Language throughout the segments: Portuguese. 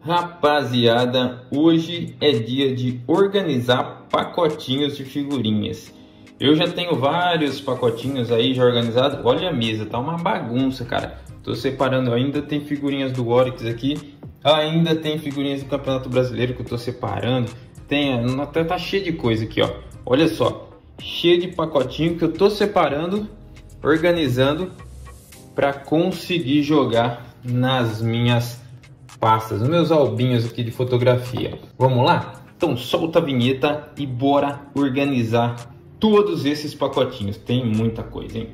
Rapaziada, hoje é dia de organizar pacotinhos de figurinhas. Eu já tenho vários pacotinhos aí já organizados. Olha a mesa, tá uma bagunça, cara. Tô separando, ainda tem figurinhas do Oryx aqui. Ainda tem figurinhas do Campeonato Brasileiro que eu tô separando. Tem, até tá cheio de coisa aqui, ó. Olha só, cheio de pacotinho que eu tô separando, organizando para conseguir jogar nas minhas pastas, nos meus albinhos aqui de fotografia. Vamos lá? Então solta a vinheta e bora organizar todos esses pacotinhos. Tem muita coisa, hein?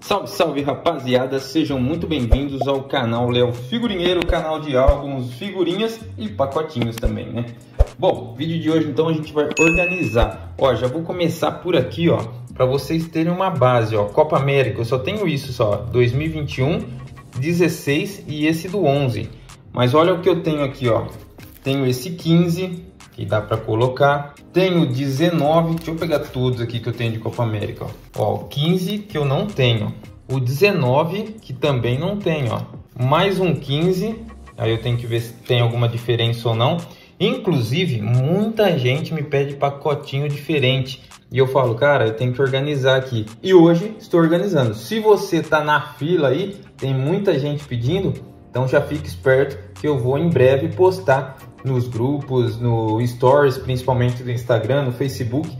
Salve, salve rapaziada, sejam muito bem-vindos ao canal Léo Figurinheiro, canal de álbuns, figurinhas e pacotinhos também, né? Bom, vídeo de hoje então a gente vai organizar. Ó, já vou começar por aqui, ó, para vocês terem uma base, ó, Copa América, eu só tenho isso só, 2021, 16 e esse do 11. Mas olha o que eu tenho aqui, ó. Tenho esse 15, que dá para colocar. Tenho 19, deixa eu pegar todos aqui que eu tenho de Copa América. Ó. ó, o 15 que eu não tenho. O 19 que também não tenho, ó. Mais um 15, aí eu tenho que ver se tem alguma diferença ou não. Inclusive, muita gente me pede pacotinho diferente. E eu falo, cara, eu tenho que organizar aqui. E hoje estou organizando. Se você tá na fila aí, tem muita gente pedindo, então já fique esperto que eu vou em breve postar nos grupos, no stories, principalmente do Instagram, no Facebook,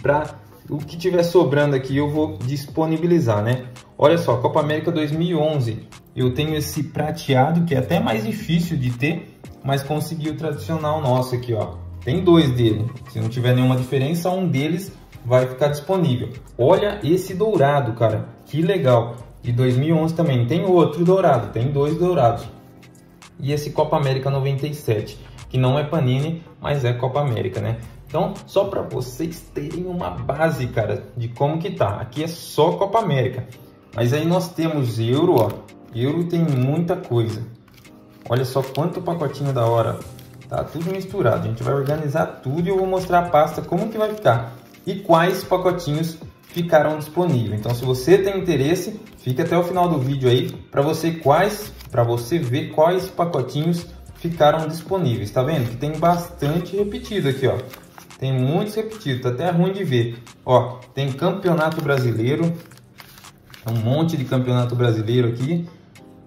para o que tiver sobrando aqui eu vou disponibilizar, né? Olha só, Copa América 2011, eu tenho esse prateado que é até mais difícil de ter, mas consegui o tradicional nosso aqui, ó. Tem dois dele, se não tiver nenhuma diferença, um deles vai ficar disponível. Olha esse dourado, cara, que legal. De 2011 também tem outro dourado, tem dois dourados. E esse Copa América 97 que não é Panini, mas é Copa América, né? Então, só para vocês terem uma base, cara, de como que tá. Aqui é só Copa América. Mas aí nós temos Euro, ó. Euro tem muita coisa. Olha só quanto pacotinho da hora. Tá tudo misturado. A gente vai organizar tudo e eu vou mostrar a pasta como que vai ficar. E quais pacotinhos ficaram disponíveis. Então, se você tem interesse, fique até o final do vídeo aí para você quais, para você ver quais pacotinhos ficaram disponíveis. Tá vendo? Que tem bastante repetido aqui, ó. Tem muitos repetidos, tá até ruim de ver. Ó, tem campeonato brasileiro, um monte de campeonato brasileiro aqui.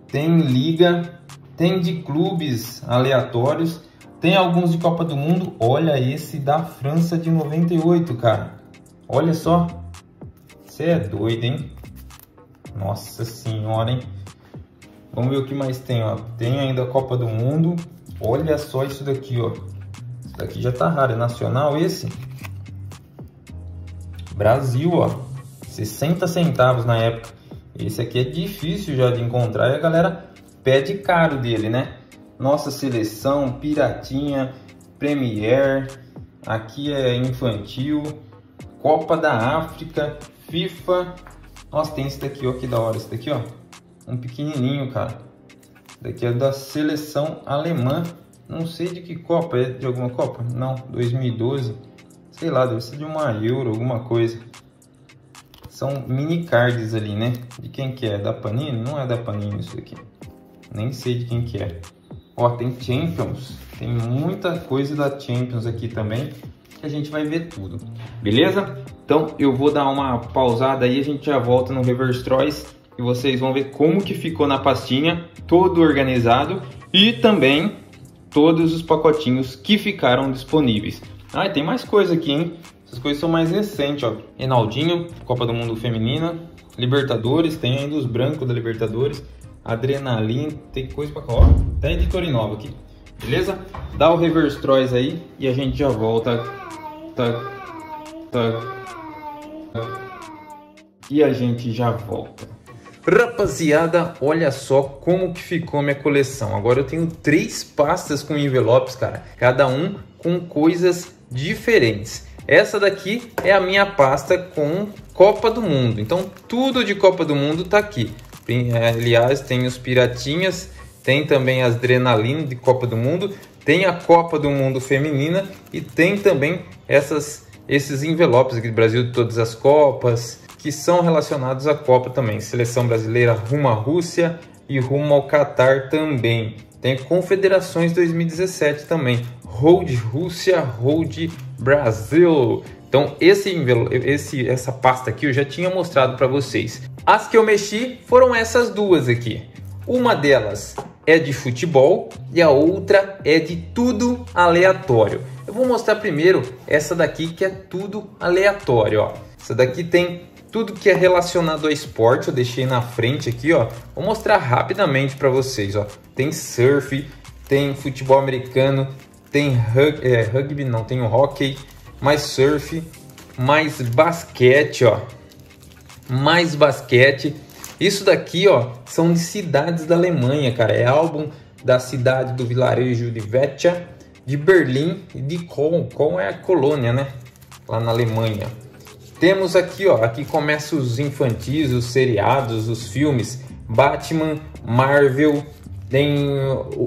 Tem liga, tem de clubes aleatórios, tem alguns de Copa do Mundo. Olha esse da França de 98, cara. Olha só. Você é doido, hein? Nossa senhora, hein? Vamos ver o que mais tem, ó. Tem ainda a Copa do Mundo. Olha só isso daqui, ó. Isso daqui já tá raro. É nacional esse? Brasil, ó. 60 centavos na época. Esse aqui é difícil já de encontrar e a galera pede caro dele, né? Nossa seleção, Piratinha, Premier, aqui é infantil, Copa da África, FIFA. Nossa, tem esse daqui, ó, que da hora. Esse daqui, ó um pequenininho, cara. Daqui é da seleção alemã. Não sei de que Copa, é de alguma Copa? Não, 2012. Sei lá, deve ser de uma Euro, alguma coisa. São mini cards ali, né? De quem que é? Da Panini? Não é da Panini isso aqui. Nem sei de quem que é. Ó, tem Champions. Tem muita coisa da Champions aqui também. Que a gente vai ver tudo. Beleza? Então eu vou dar uma pausada aí. A gente já volta no Reverse Troyes e vocês vão ver como que ficou na pastinha, todo organizado e também todos os pacotinhos que ficaram disponíveis. Ah, tem mais coisa aqui, hein? Essas coisas são mais recentes, ó. Enaldinho, Copa do Mundo Feminina, Libertadores, tem ainda os brancos da Libertadores, Adrenalina, tem coisa pra cá, ó. Tem editora nova aqui, beleza? Dá o reverse Troyes aí e a gente já volta. Tá, tá, e a gente já volta. Rapaziada, olha só como que ficou minha coleção. Agora eu tenho três pastas com envelopes, cara. Cada um com coisas diferentes. Essa daqui é a minha pasta com Copa do Mundo. Então tudo de Copa do Mundo tá aqui. É, aliás, tem os Piratinhas, tem também as Adrenalina de Copa do Mundo, tem a Copa do Mundo Feminina e tem também essas, esses envelopes aqui do Brasil de todas as Copas, que são relacionados à Copa também. Seleção brasileira rumo à Rússia, e rumo ao Qatar também. Tem Confederações 2017 também. Road Rússia, Road Brasil. Então esse, esse essa pasta aqui eu já tinha mostrado para vocês. As que eu mexi foram essas duas aqui. Uma delas é de futebol e a outra é de tudo aleatório. Eu vou mostrar primeiro essa daqui que é tudo aleatório, ó. Essa daqui tem tudo que é relacionado ao esporte, eu deixei na frente aqui, ó. Vou mostrar rapidamente para vocês, ó. Tem surf, tem futebol americano, tem rug, é, rugby, não, tem o hockey, mais surf, mais basquete, ó. Mais basquete. Isso daqui, ó, são de cidades da Alemanha, cara. É álbum da cidade do vilarejo de Wecha, de Berlim e de Köln. Köln é a colônia, né? Lá na Alemanha. Temos aqui, ó, aqui começa os infantis, os seriados, os filmes. Batman, Marvel, tem...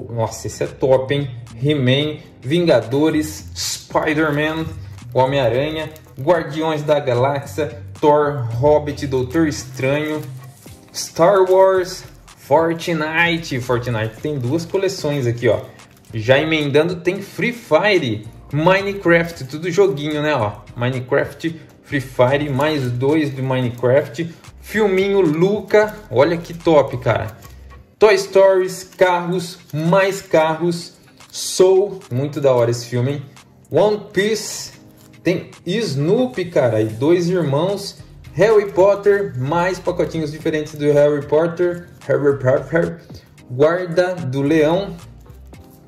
Nossa, esse é top, hein? He-Man, Vingadores, Spider-Man, Homem-Aranha, Guardiões da Galáxia, Thor, Hobbit, Doutor Estranho, Star Wars, Fortnite. Fortnite tem duas coleções aqui, ó. Já emendando tem Free Fire, Minecraft, tudo joguinho, né, ó. Minecraft, Free Fire, mais dois do Minecraft. Filminho Luca, olha que top, cara. Toy Stories, carros, mais carros. Soul, muito da hora esse filme. One Piece, tem Snoopy, cara, e dois irmãos. Harry Potter, mais pacotinhos diferentes do Harry Potter. Harry Potter, Guarda do Leão,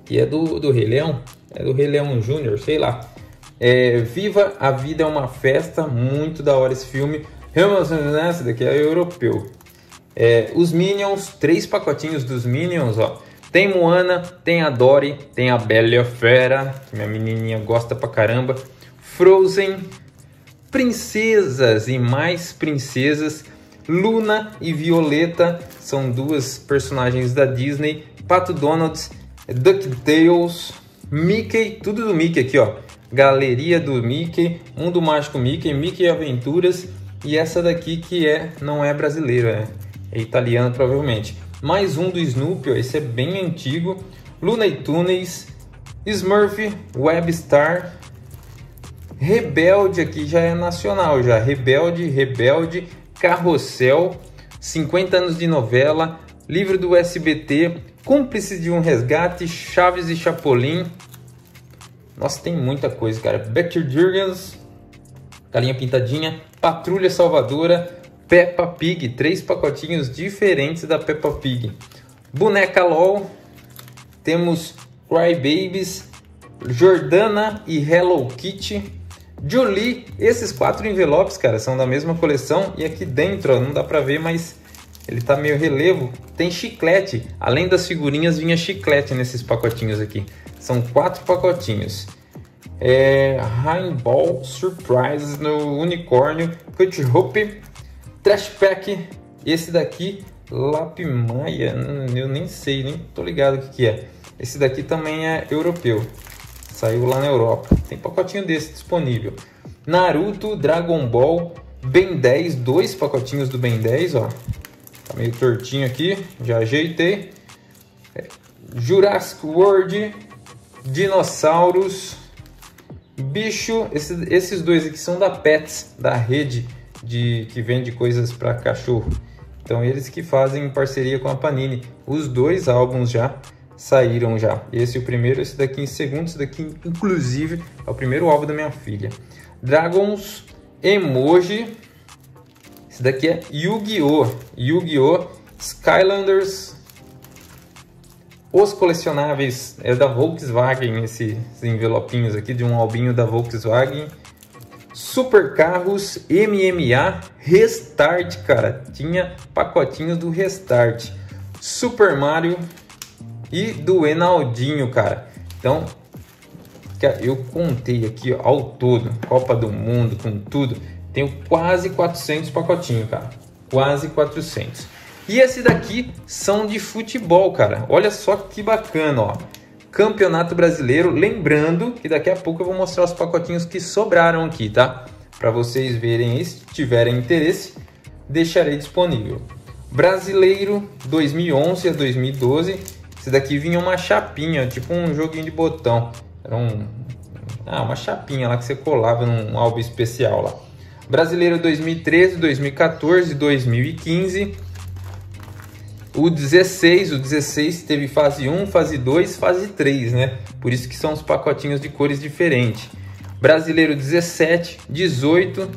que é do, do Rei Leão, é do Rei Leão Júnior, sei lá. É, Viva a Vida é uma Festa, muito da hora esse filme. Esse daqui é europeu. É, os Minions, três pacotinhos dos Minions, ó. Tem Moana, tem a Dory, tem a Bela Fera, que minha menininha gosta pra caramba. Frozen, Princesas e mais princesas. Luna e Violeta são duas personagens da Disney. Pato Donald, DuckTales, Mickey, tudo do Mickey aqui, ó. Galeria do Mickey, Mundo Mágico Mickey, Mickey Aventuras e essa daqui que é não é brasileira, é, é italiana provavelmente. Mais um do Snoopy, ó, esse é bem antigo. Luna e Tunes, Smurf, Webstar, Rebelde aqui já é nacional já. Rebelde, Rebelde, Carrossel, 50 anos de novela, livro do SBT, Cúmplice de um Resgate, Chaves e Chapolin, nossa, tem muita coisa, cara. Becker Jurgens, Galinha Pintadinha, Patrulha Salvadora, Peppa Pig, três pacotinhos diferentes da Peppa Pig. Boneca LOL, temos Cry Babies, Jordana e Hello Kitty. Jolie, esses quatro envelopes, cara, são da mesma coleção e aqui dentro, ó, não dá pra ver, mas ele tá meio relevo. Tem chiclete, além das figurinhas vinha chiclete nesses pacotinhos aqui. São quatro pacotinhos. É, Rainbow Surprise no unicórnio, Cut Hope, Trash Pack, esse daqui, Lapmaia, hum, eu nem sei, nem tô ligado o que, que é. Esse daqui também é europeu, saiu lá na Europa. Tem pacotinho desse disponível. Naruto, Dragon Ball, Ben 10, dois pacotinhos do Ben 10, ó. Tá meio tortinho aqui, já ajeitei. É, Jurassic World, dinossauros, bicho. Esse, esses dois aqui são da Pets, da rede de que vende coisas para cachorro. Então eles que fazem parceria com a Panini. Os dois álbuns já saíram já. Esse é o primeiro, esse daqui em segundo, esse daqui inclusive é o primeiro álbum da minha filha. Dragons Emoji. Esse daqui é Yu-Gi-Oh! Yu-Gi-Oh! Skylanders os colecionáveis é da Volkswagen, esses envelopinhos aqui de um albinho da Volkswagen. Super Carros MMA Restart, cara. Tinha pacotinhos do Restart. Super Mario e do Enaldinho, cara. Então, eu contei aqui ó, ao todo, Copa do Mundo, com tudo. Tenho quase 400 pacotinhos, cara. Quase 400. E esse daqui são de futebol, cara. Olha só que bacana, ó. Campeonato Brasileiro. Lembrando que daqui a pouco eu vou mostrar os pacotinhos que sobraram aqui, tá? Para vocês verem e se tiverem interesse, deixarei disponível. Brasileiro 2011 a 2012. Esse daqui vinha uma chapinha, tipo um joguinho de botão. Era um, ah, uma chapinha lá que você colava num álbum especial lá. Brasileiro 2013, 2014, 2015. O 16, o 16 teve fase 1, fase 2, fase 3, né? Por isso que são os pacotinhos de cores diferentes. Brasileiro 17, 18,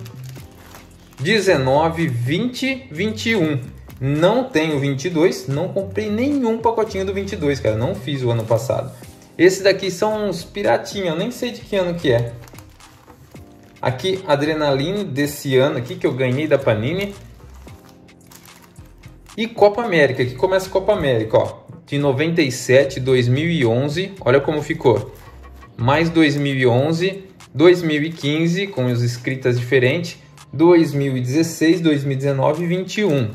19, 20, 21. Não tenho 22, não comprei nenhum pacotinho do 22, cara. Não fiz o ano passado. Esse daqui são uns piratinhos, nem sei de que ano que é. Aqui, Adrenaline desse ano aqui que eu ganhei da Panini. E Copa América, aqui começa a Copa América, ó. De 97, 2011, olha como ficou. Mais 2011, 2015, com os escritas diferentes, 2016, 2019 e 21.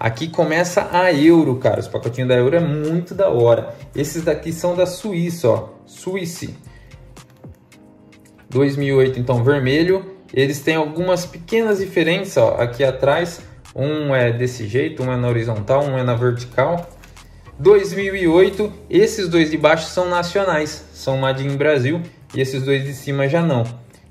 Aqui começa a Euro, cara. Os pacotinhos da Euro é muito da hora. Esses daqui são da Suíça, ó. Suíça. 2008, então, vermelho. Eles têm algumas pequenas diferenças, ó. Aqui atrás um é desse jeito, um é na horizontal, um é na vertical. 2008, esses dois de baixo são nacionais, são Made in Brasil, e esses dois de cima já não.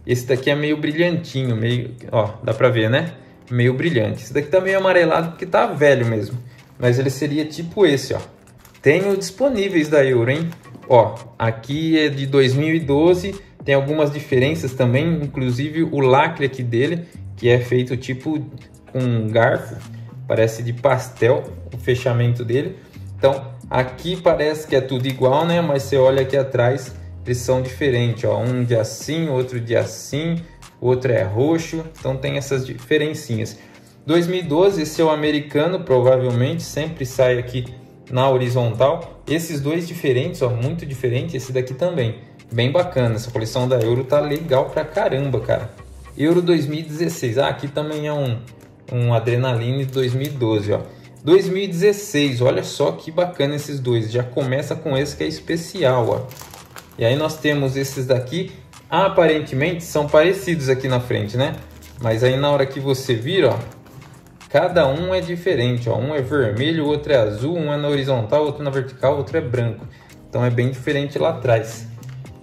Esse daqui é meio brilhantinho, meio, ó, dá pra ver, né? Meio brilhante. Esse daqui tá meio amarelado porque tá velho mesmo, mas ele seria tipo esse, ó. Tenho disponíveis da Euro, hein? Ó, aqui é de 2012, tem algumas diferenças também, inclusive o lacre aqui dele, que é feito tipo com um garfo, parece de pastel o fechamento dele. Então aqui parece que é tudo igual, né? Mas você olha aqui atrás, eles são diferentes, ó. Um de assim, outro de assim, outro é roxo, então tem essas diferencinhas. 2012, esse é o americano, provavelmente, sempre sai aqui na horizontal. Esses dois diferentes, ó, muito diferente, esse daqui também. Bem bacana, essa coleção da Euro tá legal pra caramba, cara. Euro 2016, ah, aqui também é um, um Adrenaline 2012, ó. 2016, olha só que bacana esses dois. Já começa com esse que é especial, ó. E aí nós temos esses daqui, aparentemente são parecidos aqui na frente, né? Mas aí na hora que você vira, ó, cada um é diferente, ó. Um é vermelho, o outro é azul, um é na horizontal, outro na vertical, outro é branco. Então é bem diferente lá atrás.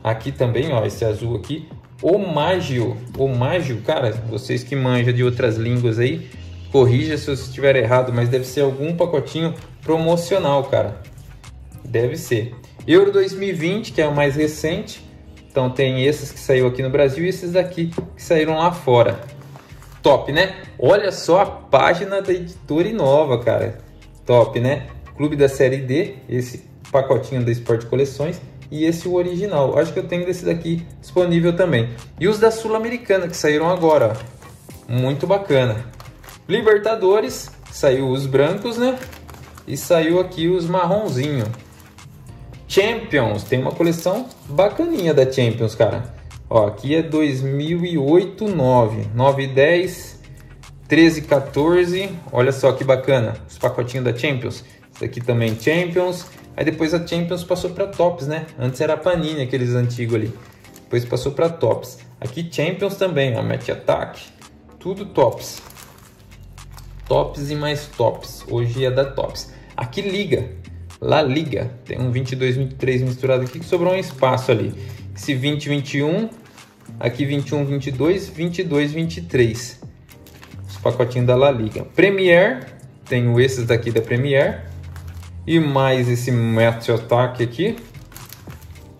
Aqui também, ó, esse azul aqui, o Magio, o Magio, cara, vocês que manjam de outras línguas aí, corrija se eu estiver errado, mas deve ser algum pacotinho promocional, cara. Deve ser. Euro 2020, que é o mais recente. Então tem esses que saiu aqui no Brasil e esses daqui que saíram lá fora. Top, né? Olha só a página da editora Inova, cara. Top, né? Clube da Série D, esse pacotinho da Sport Coleções e esse o original. Acho que eu tenho desse daqui disponível também. E os da Sul-Americana que saíram agora, ó. muito bacana. Libertadores, saiu os brancos, né? E saiu aqui os marronzinho. Champions, tem uma coleção bacaninha da Champions, cara. Ó, aqui é 2008, 9, 9 10, 13, 14. Olha só que bacana, os pacotinhos da Champions. Esse aqui também Champions. Aí depois a Champions passou para Tops, né? Antes era a Panini, aqueles antigos ali. Depois passou para Tops. Aqui Champions também, ó, Match Attack. Tudo Tops. Tops e mais Tops. Hoje é da Tops. Aqui Liga. La Liga. Tem um 22, 23 misturado aqui que sobrou um espaço ali. Esse 20, 21. Aqui 21, 22, 22, 23. Os pacotinhos da La Liga. Premier. Tenho esses daqui da Premier e mais esse Match Attack aqui.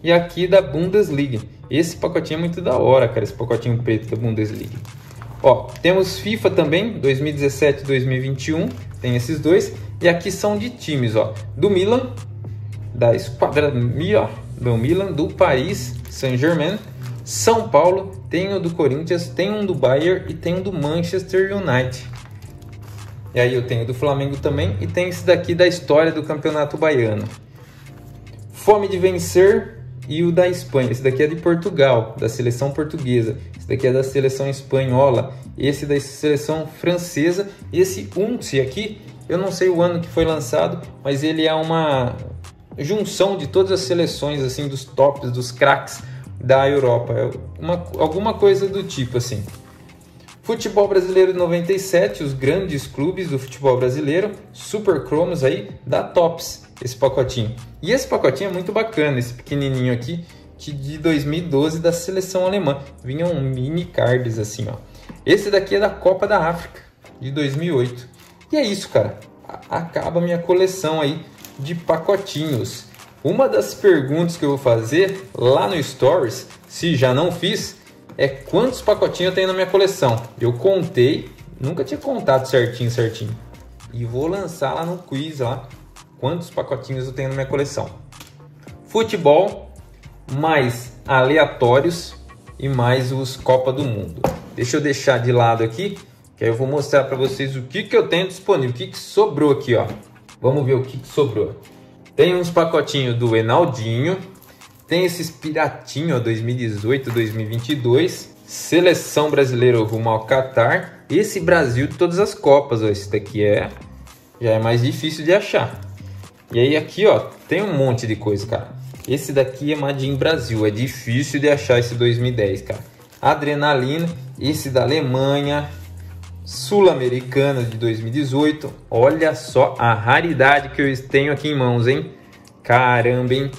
E aqui da Bundesliga. Esse pacotinho é muito da hora, cara, esse pacotinho preto da Bundesliga. Ó, temos FIFA também, 2017 2021, tem esses dois. E aqui são de times, ó, do Milan, da Esquadra Mia, do Milan, do Paris Saint-Germain, São Paulo, tem o do Corinthians, tem um do Bayern e tem um do Manchester United. E aí eu tenho do Flamengo também e tem esse daqui da história do Campeonato Baiano. Fome de vencer e o da Espanha. Esse daqui é de Portugal, da seleção portuguesa. Esse daqui é da seleção espanhola. Esse da seleção francesa. Esse Unce aqui, eu não sei o ano que foi lançado, mas ele é uma junção de todas as seleções assim dos tops, dos craques da Europa. É uma, alguma coisa do tipo assim. Futebol Brasileiro 97, os grandes clubes do futebol brasileiro, Super Cromos aí, da Tops, esse pacotinho. E esse pacotinho é muito bacana, esse pequenininho aqui, de 2012 da seleção alemã. Vinham mini cards assim, ó. Esse daqui é da Copa da África, de 2008. E é isso, cara. Acaba minha coleção aí de pacotinhos. Uma das perguntas que eu vou fazer lá no Stories, se já não fiz, é quantos pacotinhos eu tenho na minha coleção. Eu contei, nunca tinha contado certinho, certinho. E vou lançar lá no quiz lá quantos pacotinhos eu tenho na minha coleção. Futebol, mais aleatórios e mais os Copa do Mundo. Deixa eu deixar de lado aqui, que aí eu vou mostrar para vocês o que, que eu tenho disponível, o que, que sobrou aqui, ó. Vamos ver o que, que sobrou. Tem uns pacotinhos do Enaldinho, tem esses piratinho 2018, 2022, seleção brasileira rumo ao Qatar, esse Brasil de todas as copas, ó, esse daqui é já é mais difícil de achar. E aí aqui, ó, tem um monte de coisa, cara. Esse daqui é Madin Brasil, é difícil de achar esse 2010, cara. Adrenalina, esse da Alemanha, Sul-Americana de 2018. Olha só a raridade que eu tenho aqui em mãos, hein? Caramba, hein?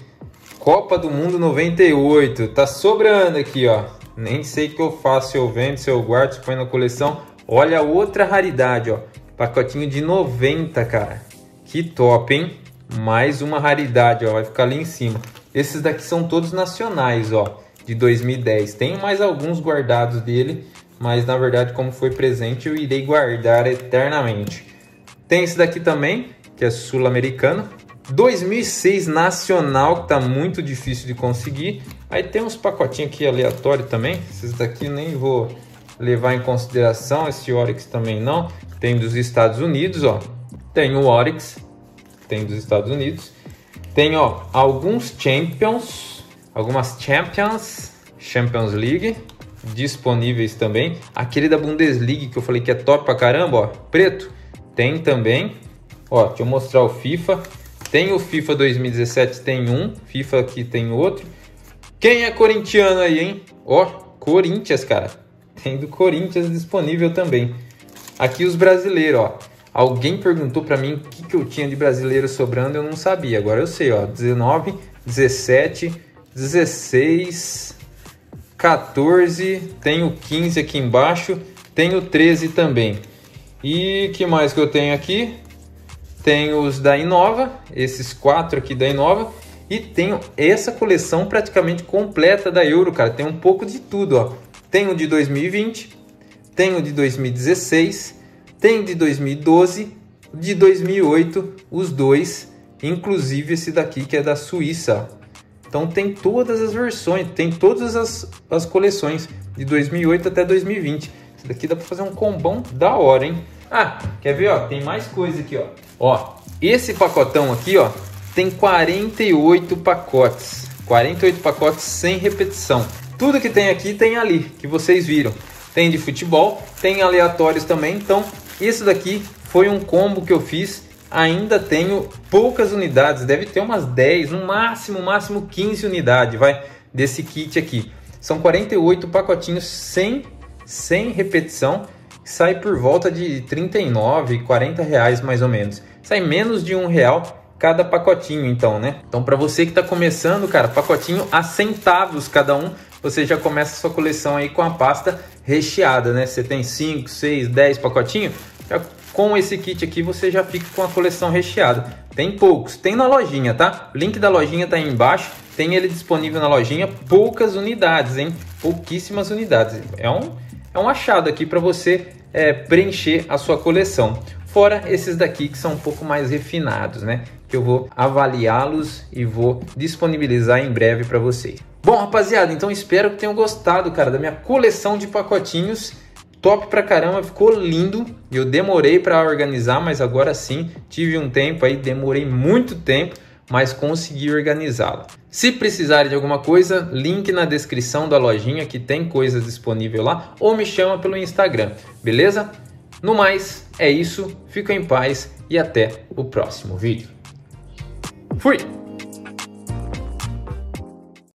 Copa do Mundo 98. Tá sobrando aqui, ó. Nem sei o que eu faço, se eu vendo, se eu guardo, se põe na coleção. Olha outra raridade, ó. Pacotinho de 90, cara. Que top, hein? Mais uma raridade, ó. Vai ficar ali em cima. Esses daqui são todos nacionais, ó. De 2010. Tem mais alguns guardados dele mas na verdade, como foi presente, eu irei guardar eternamente. Tem esse daqui também, que é sul-americano. 2006 nacional, que tá muito difícil de conseguir. Aí tem uns pacotinhos aqui aleatórios também. Esses daqui nem vou levar em consideração. Esse Oryx também não. Tem dos Estados Unidos, ó. Tem o Oryx, tem dos Estados Unidos. Tem, ó, alguns Champions, algumas Champions, Champions League disponíveis também. Aquele da Bundesliga que eu falei que é top pra caramba, ó, preto, tem também. Ó, deixa eu mostrar o FIFA. Tem o FIFA 2017, tem um. FIFA aqui tem outro. Quem é corintiano aí, hein? Ó, Corinthians, cara. Tem do Corinthians disponível também. Aqui os brasileiros, ó. Alguém perguntou para mim o que, que eu tinha de brasileiro sobrando, eu não sabia. Agora eu sei, ó. 19, 17, 16, 14, tenho 15 aqui embaixo, tenho 13 também. E que mais que eu tenho aqui? Tenho os da Inova, esses quatro aqui da Inova. E tenho essa coleção praticamente completa da Euro, cara. Tem um pouco de tudo, ó. Tenho de 2020, tenho de 2016, tenho de 2012, de 2008, os dois, inclusive esse daqui que é da Suíça. Então tem todas as versões, tem todas as, as coleções de 2008 até 2020. Isso daqui dá para fazer um combão da hora, hein? Ah, quer ver, ó? Tem mais coisa aqui, ó. Ó, esse pacotão aqui, ó, tem 48 pacotes. 48 pacotes sem repetição. Tudo que tem aqui tem ali, que vocês viram. Tem de futebol, tem aleatórios também. Então, isso daqui foi um combo que eu fiz ainda tenho poucas unidades, deve ter umas 10, no máximo, máximo 15 unidades, vai, desse kit aqui. São 48 pacotinhos sem, sem repetição, sai por volta de 39, 40 reais mais ou menos. Sai menos de um real cada pacotinho, então, né? Então, para você que está começando, cara, pacotinho a centavos cada um, você já começa a sua coleção aí com a pasta recheada, né? Você tem 5, 6, 10 pacotinhos, com esse kit aqui você já fica com a coleção recheada. Tem poucos, tem na lojinha, tá? O link da lojinha tá aí embaixo, tem ele disponível na lojinha, poucas unidades, hein? Pouquíssimas unidades. É um, é um achado aqui para você é, preencher a sua coleção. Fora esses daqui que são um pouco mais refinados, né? Que eu vou avaliá-los e vou disponibilizar em breve para vocês. Bom, rapaziada, então espero que tenham gostado, cara, da minha coleção de pacotinhos top pra caramba, ficou lindo. Eu demorei para organizar, mas agora sim tive um tempo aí, demorei muito tempo, mas consegui organizá-la. Se precisarem de alguma coisa, link na descrição da lojinha que tem coisas disponível lá, ou me chama pelo Instagram, beleza? No mais, é isso, fica em paz e até o próximo vídeo. Fui!